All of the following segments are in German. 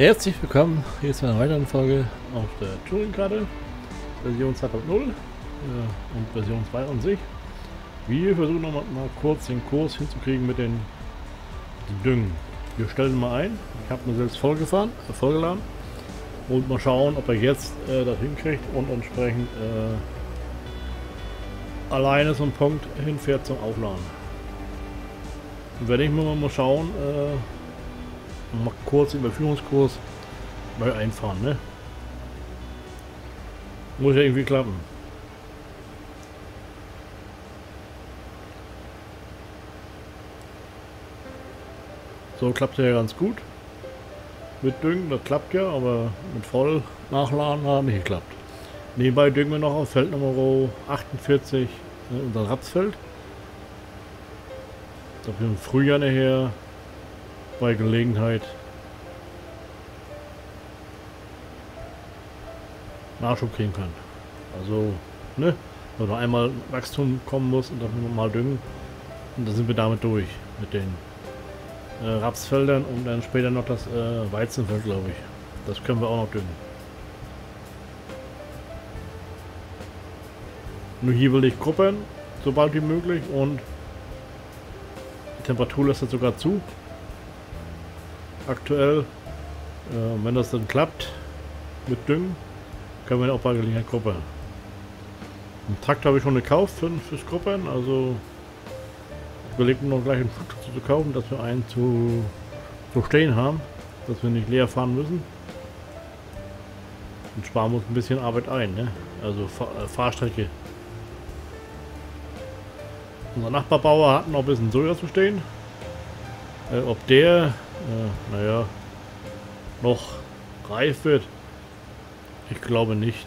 Herzlich willkommen hier zu einer weiteren Folge auf der Touring-Karte Version 2.0 äh, und Version 2 an sich. Wir versuchen noch mal, mal kurz den Kurs hinzukriegen mit den, Düngen. Wir stellen mal ein. Ich habe mir selbst vollgefahren, äh, vollgeladen und mal schauen, ob er jetzt äh, das hinkriegt und entsprechend äh, alleine einen Punkt hinfährt zum Aufladen. Und werde ich mir mal schauen, äh, mal kurz Überführungskurs bei einfahren, ne? Muss ja irgendwie klappen. So klappt ja ganz gut. Mit Düngen, das klappt ja, aber mit voll nachladen hat nicht geklappt. Nebenbei düngen wir noch auf Feld Nummer 48 ne, unser Rapsfeld. Da wir im Frühjahr nachher bei Gelegenheit Nachschub kriegen können. Also, ne? Wenn noch einmal Wachstum kommen muss und dann mal düngen. Und dann sind wir damit durch mit den äh, Rapsfeldern und dann später noch das äh, Weizenfeld, glaube ich. Das können wir auch noch düngen. Nur hier will ich gruppen, sobald wie möglich und die Temperatur lässt das sogar zu. Aktuell, äh, wenn das dann klappt mit Düngen, können wir auch bei Gelegenheit gruppen. Einen Traktor habe ich schon gekauft für, fürs Gruppen, also überlegt noch gleich einen Flugzeug zu kaufen, dass wir einen zu, zu stehen haben, dass wir nicht leer fahren müssen. Und sparen uns ein bisschen Arbeit ein, ne? also Fahr äh, Fahrstrecke. Unser Nachbarbauer hat noch ein bisschen Soja zu stehen. Äh, ob der, äh, naja, noch reif wird, ich glaube nicht.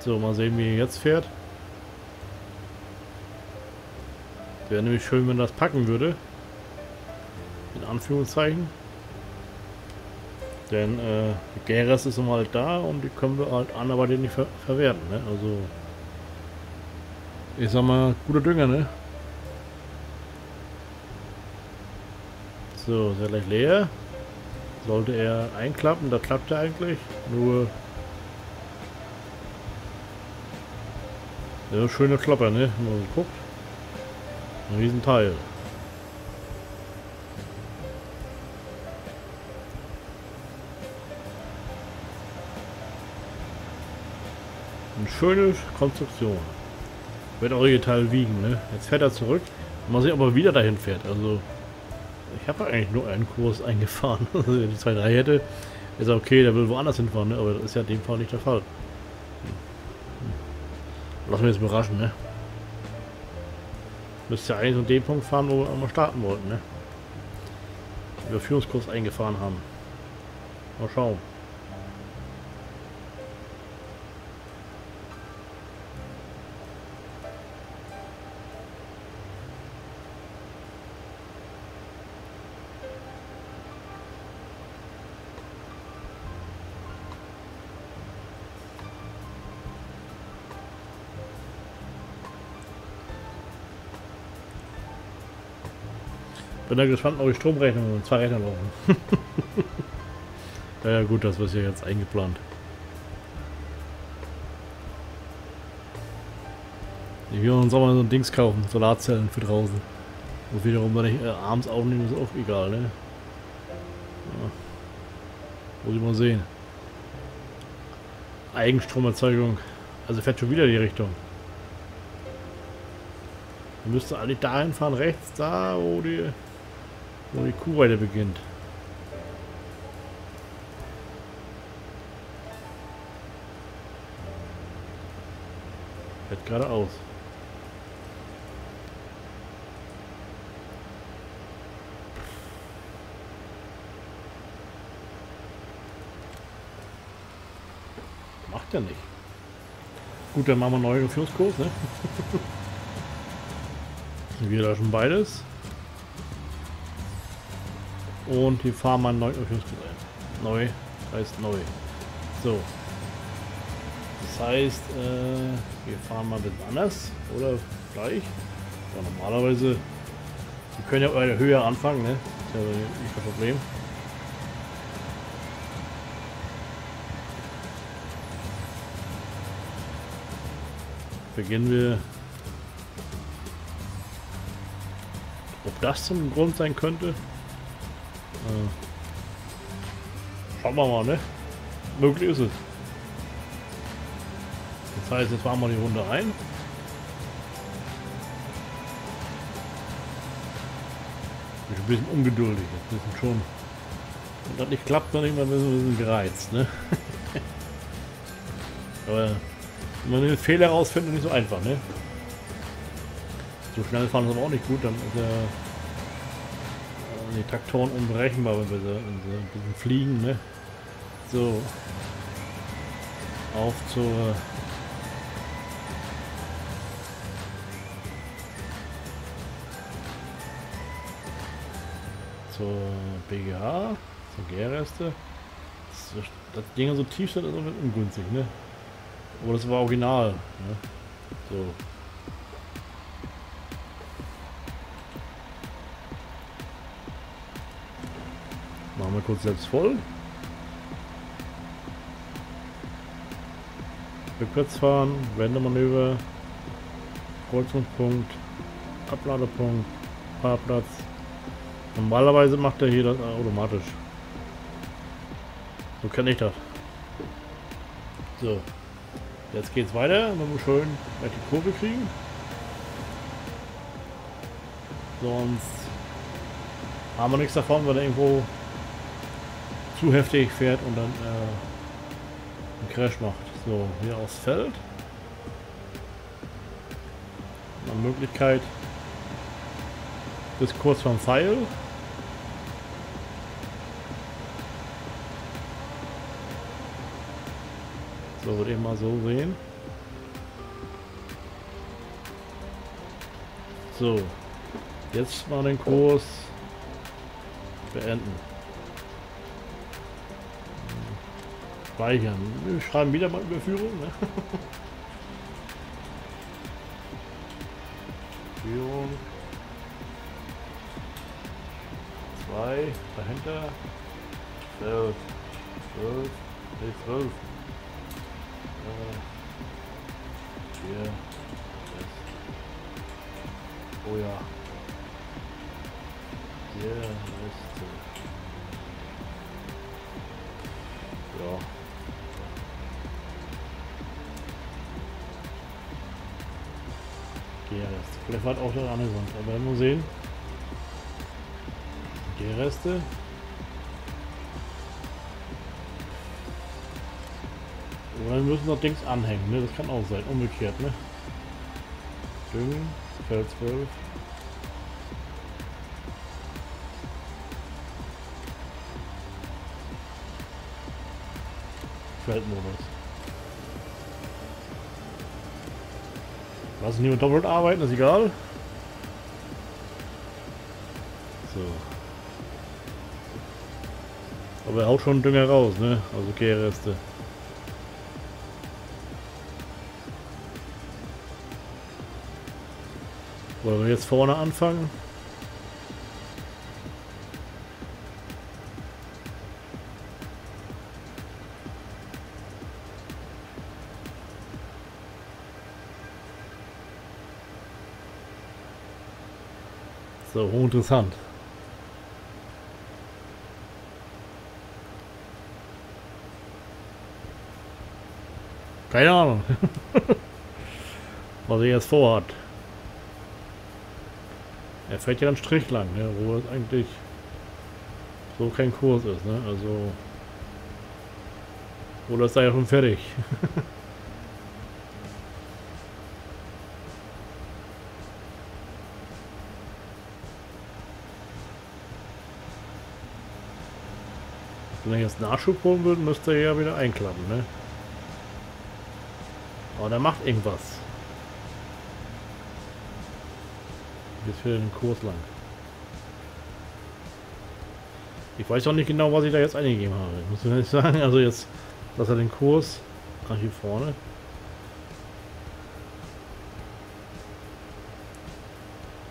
So, mal sehen, wie er jetzt fährt. Wäre nämlich schön, wenn das packen würde. In Anführungszeichen. Denn äh, ist immer halt da und die können wir halt anderweitig nicht ver verwerten. Ne? Also, ich sag mal, guter Dünger, ne? So, ist er gleich leer. Sollte er einklappen, da klappt er eigentlich. Nur... Ja, schöner Klapper, ne? Wenn man guckt. Ein Riesenteil. Eine schöne Konstruktion. Wird auch ihr Teil wiegen, ne? Jetzt fährt er zurück. Mal sehen, ob er wieder dahin fährt. Also, ich habe eigentlich nur einen Kurs eingefahren. Also, wenn ich zwei, drei hätte, ist okay, der will woanders hinfahren, ne? Aber das ist ja in dem Fall nicht der Fall. Lassen wir uns überraschen, ne? Müsste ja eigentlich an dem Punkt fahren, wo wir mal starten wollten, ne? Überführungskurs eingefahren haben. Mal schauen. Bin da gespannt, ob ich Stromrechnung mit zwei Rechnern laufen. ja gut, das wird ja jetzt eingeplant. Ich will uns auch mal so ein Dings kaufen, Solarzellen für draußen. Und wiederum, wenn ich äh, abends aufnehme, ist auch egal, ne? Ja. Muss ich mal sehen. Eigenstromerzeugung. Also fährt schon wieder die Richtung. Müssten alle dahin fahren, rechts, da, wo die wo die Kuhweide beginnt. Fährt geradeaus. Macht er nicht. Gut, dann machen wir einen neuen Führungskurs, ne? wir da schon beides. Und die fahren mal neu. Neu heißt neu. So. Das heißt, äh, wir fahren mal ein bisschen anders. Oder gleich. Ja, normalerweise. Wir können ja höher anfangen, ne? ist nicht das Problem. Beginnen wir. Ob das zum Grund sein könnte? Schauen wir mal, ne? Möglich ist es. Das heißt, jetzt fahren wir die Runde rein. Ich bin ein bisschen ungeduldig. Das ist schon. Wenn das nicht klappt, dann irgendwann ein bisschen gereizt, ne? Aber wenn man den Fehler rausfindet, nicht so einfach, ne? So schnell fahren ist aber auch nicht gut, dann ist der, äh, die Traktoren unberechenbar, wenn wir, wenn sie ein bisschen fliegen, ne? So. Auf zur zur BGH, zur Gärreste. Das, das Ding so tief sind, ist auch ungünstig, ne? Aber das war original. Ne? So. Machen wir kurz selbst voll. Rückwärts fahren, Wendemanöver, Kreuzungspunkt, Abladepunkt, Fahrplatz. Normalerweise macht er hier das automatisch. So kenne ich das. So. Jetzt geht's weiter. Wenn wir schön die Kurve kriegen. Sonst haben wir nichts davon, wenn er irgendwo zu heftig fährt und dann äh, einen Crash macht. So, hier aufs Feld. Eine Möglichkeit bis kurz vom Pfeil. So, würde ich mal so sehen. So. Jetzt mal den Kurs beenden. Speichern. Wir schreiben wieder mal Überführung. Ne? Führung. Zwei. Dahinter. Zwölf. Zwölf. Nee, zwölf. Hier. Das. Oh ja. Hier ist. Ja. Vielleicht war auch der andere Grund, aber wir sehen. Die Reste. Oder wir müssen noch Dings anhängen, ne? Das kann auch sein. Umgekehrt, ne? Düngen, Feld 12. Feldmodus. Lassen niemand doppelt arbeiten, ist egal. So. Aber er haut schon Dünger raus, ne? Also Kehrreste. Wollen wir jetzt vorne anfangen? So, hochinteressant. Keine Ahnung. Was er jetzt vorhat. Er fährt ja einen Strich lang, ne, wo es eigentlich so kein Kurs ist. Ne? Also, oder ist da ja schon fertig. Wenn er jetzt Nachschub holen würde, müsste er ja wieder einklappen, ne? Aber der macht irgendwas. Jetzt für den Kurs lang. Ich weiß auch nicht genau, was ich da jetzt eingegeben habe. Muss ich nicht sagen. Also jetzt, dass er den Kurs... Ah, hier vorne.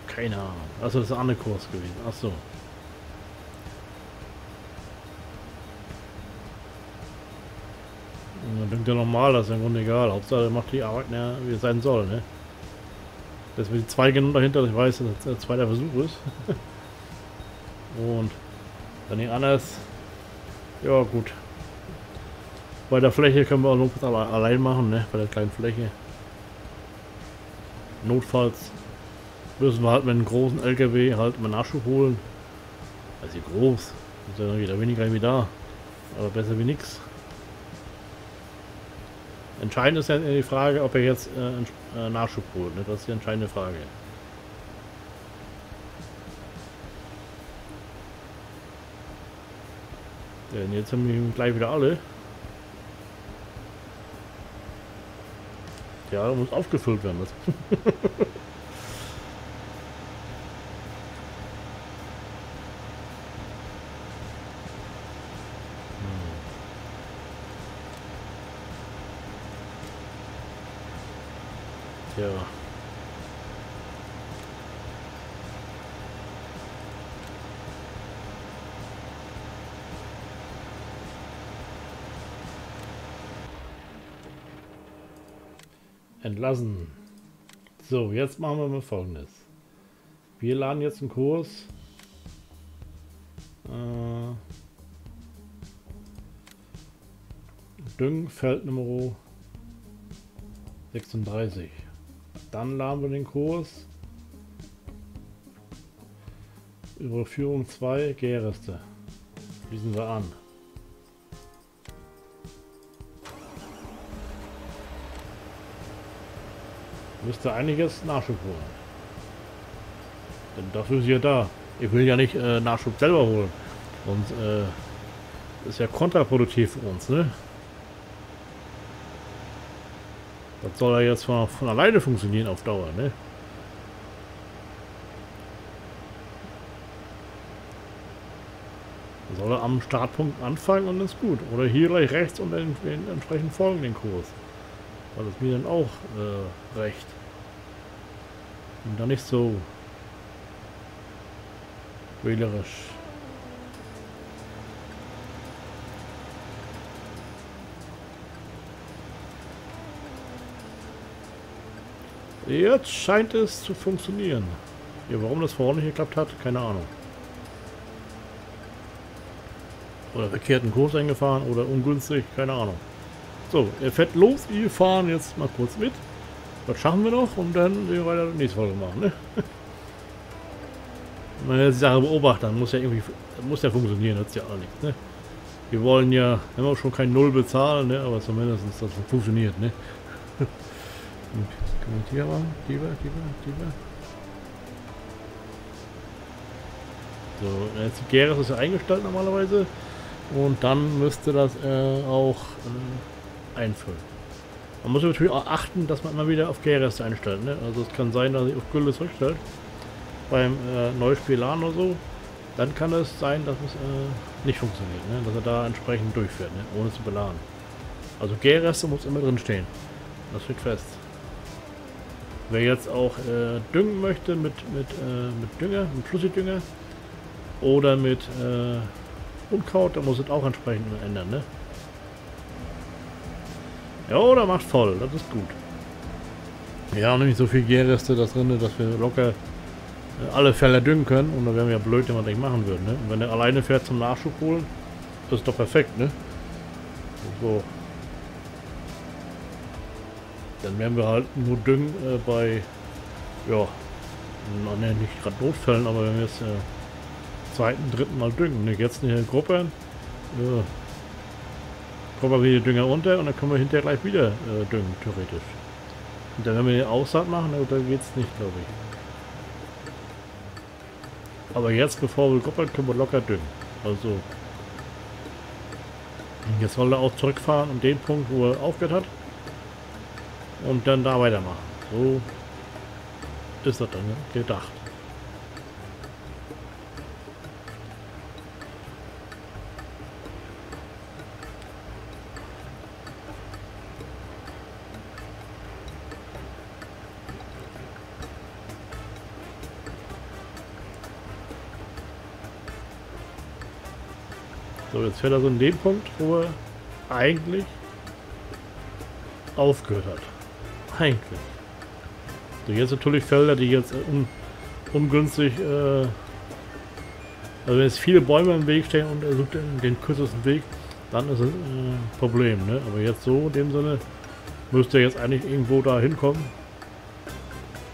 Keine Ahnung. Also das ist ein anderer Kurs gewesen. Ach so. Dann denkt er normal, das ist im Grunde egal. Hauptsache, er macht die Arbeit, ne, wie es sein soll, ne? Dass wir die zwei genug dahinter, ich weiß, dass das der zweite Versuch ist. Und dann die anders. Ja, gut. Bei der Fläche können wir auch noch allein machen, ne? Bei der kleinen Fläche. Notfalls müssen wir halt mit einem großen LKW halt mal Nachschub holen. Also groß. Ist ja wieder weniger wie da. Aber besser wie nichts. Entscheidend ist ja die Frage, ob er jetzt äh, äh, Nachschub holt. Ne? Das ist die entscheidende Frage. Denn jetzt haben wir gleich wieder alle. Ja, muss aufgefüllt werden. Das. Ja. Entlassen. So, jetzt machen wir mal folgendes. Wir laden jetzt einen Kurs. Äh, Düngfeld Nummer 36. Dann laden wir den Kurs. Überführung 2 Gäreste. Schließen wir an. Müsste einiges Nachschub holen. Denn dafür ist ja da. Ich will ja nicht äh, Nachschub selber holen. Und äh, ist ja kontraproduktiv für uns, ne? Das soll ja jetzt von, von alleine funktionieren auf Dauer, ne? Soll er am Startpunkt anfangen und ist gut. Oder hier gleich rechts und den, entsprechend folgen den Kurs. Das ist mir dann auch äh, recht. Und dann nicht so wählerisch. Jetzt scheint es zu funktionieren. Ja, warum das vorher nicht geklappt hat, keine Ahnung. Oder verkehrten Kurs eingefahren oder ungünstig, keine Ahnung. So, er fährt los, wir fahren jetzt mal kurz mit. Was schaffen wir noch und dann wir weiter die nächste Folge machen, ne? Man die Sache beobachtet, dann muss ja irgendwie muss ja funktionieren, das ist ja auch nichts, ne? Wir wollen ja, wenn wir schon kein Null bezahlen, ne? Aber zumindest, dass das funktioniert, ne? Kommentierer, Diva, Diva, Diva. So, jetzt die Gäres ist ja eingestellt normalerweise. Und dann müsste das äh, auch äh, einfüllen. Man muss natürlich auch achten, dass man immer wieder auf Gäres einstellt. Ne? Also es kann sein, dass sich auf Gülle zurückstellt. Beim äh, Neuspiel oder so. Dann kann es sein, dass es äh, nicht funktioniert. Ne? Dass er da entsprechend durchfährt, ne? ohne zu beladen. Also Gärreste muss immer drin stehen. Das steht fest. Wer jetzt auch äh, düngen möchte mit, mit, äh, mit Dünger, mit Flüssigdünger oder mit äh, Unkraut, der muss es auch entsprechend ändern, ne? Ja, oder macht voll, das ist gut. Wir haben nämlich so viel Gärreste da drin, dass wir locker äh, alle Felder düngen können und dann wären wir ja blöd, wenn wir das nicht machen würden, ne? Und wenn er alleine fährt zum Nachschub holen, das ist doch perfekt, ne? So, dann werden wir halt nur düngen äh, bei, ja, ne, nicht gerade Notfällen, aber wenn wir jetzt äh, zweiten, dritten Mal düngen. Ne, jetzt eine Gruppe, äh, kommen wir wieder Dünger unter und dann können wir hinterher gleich wieder äh, düngen, theoretisch. Und dann, wenn wir den Aussaat machen, ne, dann geht's nicht, glaube ich. Aber jetzt, bevor wir gruppern, können wir locker düngen. Also, jetzt soll er auch zurückfahren und den Punkt, wo er aufgehört hat, und dann da weitermachen. So ist das dann gedacht. So, jetzt fährt er so in dem Punkt, wo er eigentlich aufgehört hat. Eigentlich. So, jetzt natürlich Felder, die jetzt äh, un ungünstig, äh, also wenn jetzt viele Bäume im Weg stehen und er sucht den, den kürzesten Weg, dann ist es ein äh, Problem. Ne? Aber jetzt so in dem Sinne müsste er jetzt eigentlich irgendwo da hinkommen,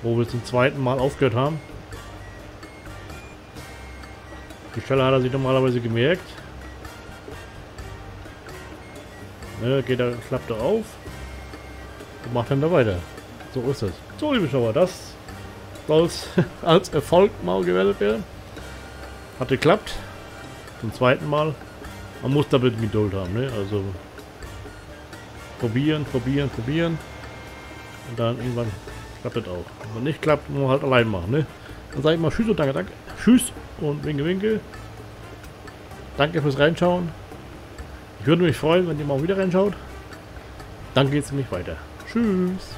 wo wir zum zweiten Mal aufgehört haben. Die Stelle hat er sich normalerweise gemerkt. Ne, geht er, klappt er auf und macht dann da weiter. So ist es. So, liebe Schauer, das soll als Erfolg mal gewertet werden. Hat geklappt. Zum zweiten Mal. Man muss damit Geduld haben, ne? Also probieren, probieren, probieren. Und dann irgendwann klappt das auch. Wenn nicht klappt, muss man halt allein machen, ne? Dann sage ich mal Tschüss und danke, danke. Tschüss und winke, winke. Danke fürs Reinschauen. Ich würde mich freuen, wenn ihr mal wieder reinschaut. Dann geht es nämlich weiter. Tschüss.